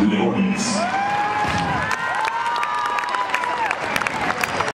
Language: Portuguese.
Leões.